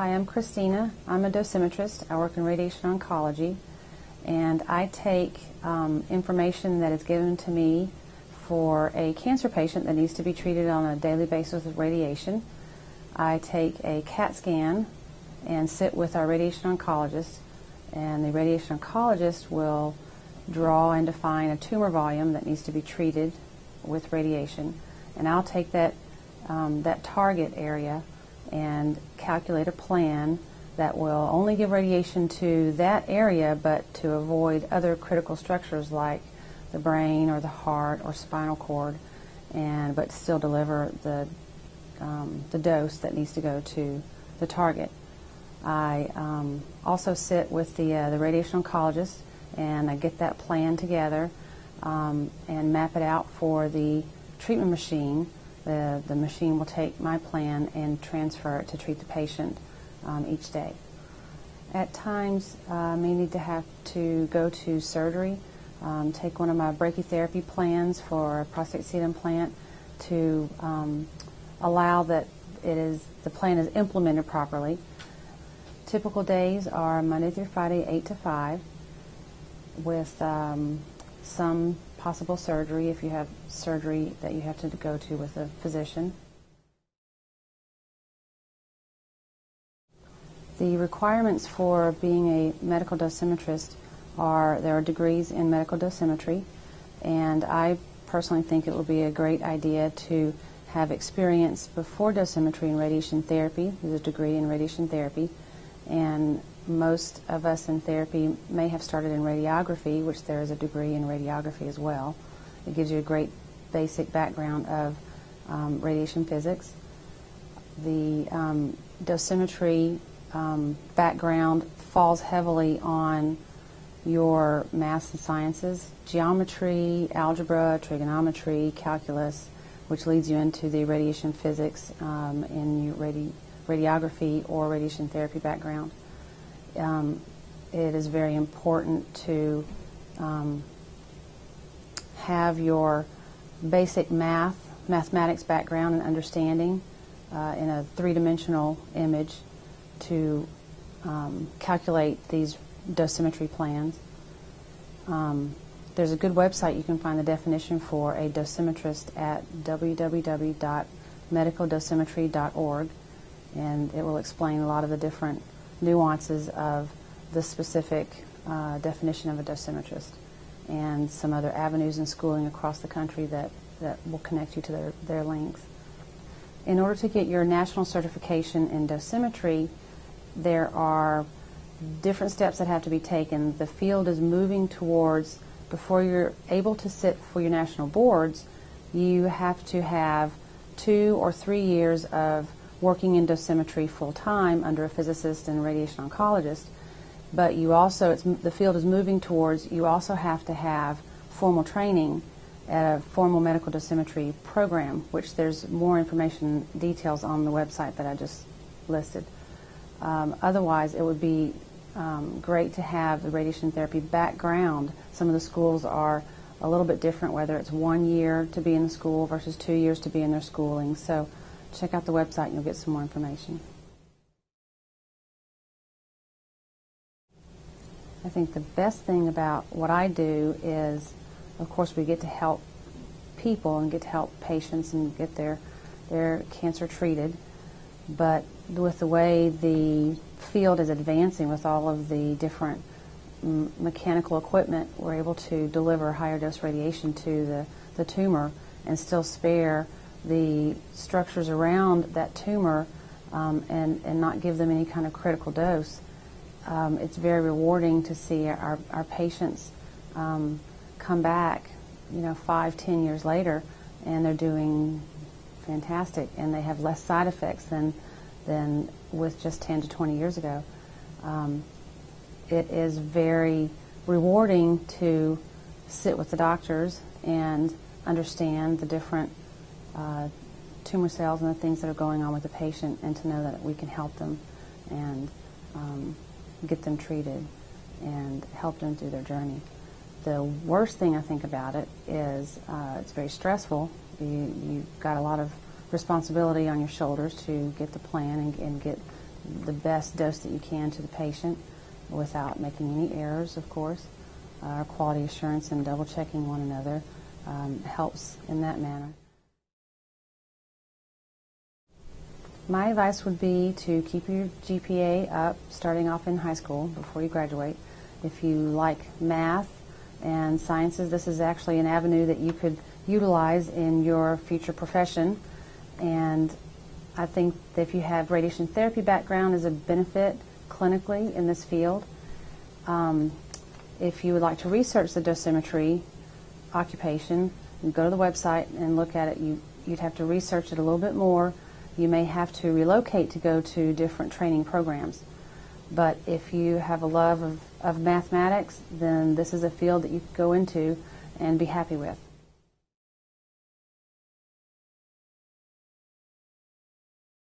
Hi, I'm Christina. I'm a dosimetrist. I work in radiation oncology, and I take um, information that is given to me for a cancer patient that needs to be treated on a daily basis with radiation. I take a CAT scan and sit with our radiation oncologist, and the radiation oncologist will draw and define a tumor volume that needs to be treated with radiation, and I'll take that um, that target area and calculate a plan that will only give radiation to that area, but to avoid other critical structures like the brain or the heart or spinal cord, and but still deliver the um, the dose that needs to go to the target. I um, also sit with the uh, the radiation oncologist, and I get that plan together um, and map it out for the treatment machine. The the machine will take my plan and transfer it to treat the patient um, each day. At times, uh, I may need to have to go to surgery um, take one of my brachytherapy plans for a prostate seed implant to um, allow that it is the plan is implemented properly. Typical days are Monday through Friday, 8 to 5, with um, some possible surgery if you have surgery that you have to go to with a physician. The requirements for being a medical dosimetrist are there are degrees in medical dosimetry, and I personally think it would be a great idea to have experience before dosimetry in radiation therapy. There's a degree in radiation therapy, and most of us in therapy may have started in radiography, which there is a degree in radiography as well. It gives you a great basic background of um, radiation physics. The um, dosimetry um, background falls heavily on your math and sciences, geometry, algebra, trigonometry, calculus, which leads you into the radiation physics um, in your radi- radiography or radiation therapy background. Um, it is very important to um, have your basic math, mathematics background and understanding uh, in a three-dimensional image to um, calculate these dosimetry plans. Um, there's a good website you can find the definition for a dosimetrist at www.medicaldosimetry.org, and it will explain a lot of the different nuances of the specific uh, definition of a dosimetrist and some other avenues in schooling across the country that, that will connect you to their, their links. In order to get your national certification in dosimetry, there are different steps that have to be taken. The field is moving towards, before you're able to sit for your national boards, you have to have two or three years of working in dosimetry full time under a physicist and radiation oncologist. But you also, the field is moving towards, you also have to have formal training at a formal medical dosimetry program, which there's more information details on the website that I just listed. Um, otherwise, it would be um, great to have the radiation therapy background. Some of the schools are a little bit different, whether it's one year to be in the school versus two years to be in their schooling. So check out the website and you'll get some more information. I think the best thing about what I do is, of course, we get to help people and get to help patients and get their, their cancer treated. But with the way the field is advancing with all of the different mechanical equipment, we're able to deliver higher dose radiation to the, the tumor and still spare the structures around that tumor um, and, and not give them any kind of critical dose. Um, it's very rewarding to see our, our patients um, come back, you know, five, ten years later, and they're doing fantastic, and they have less side effects than than with just 10 to 20 years ago. Um, it is very rewarding to sit with the doctors and understand the different uh, tumor cells and the things that are going on with the patient and to know that we can help them and um, get them treated and help them through their journey. The worst thing I think about it is uh, it's very stressful. You, you've got a lot of responsibility on your shoulders to get the plan and, and get the best dose that you can to the patient without making any errors, of course. Our quality assurance and double checking one another um, helps in that manner. My advice would be to keep your GPA up starting off in high school before you graduate. If you like math and sciences, this is actually an avenue that you could utilize in your future profession. And I think that if you have radiation therapy background is a benefit clinically in this field. Um, if you would like to research the dosimetry occupation, go to the website and look at it. You, you'd have to research it a little bit more. You may have to relocate to go to different training programs. But if you have a love of, of mathematics, then this is a field that you could go into and be happy with.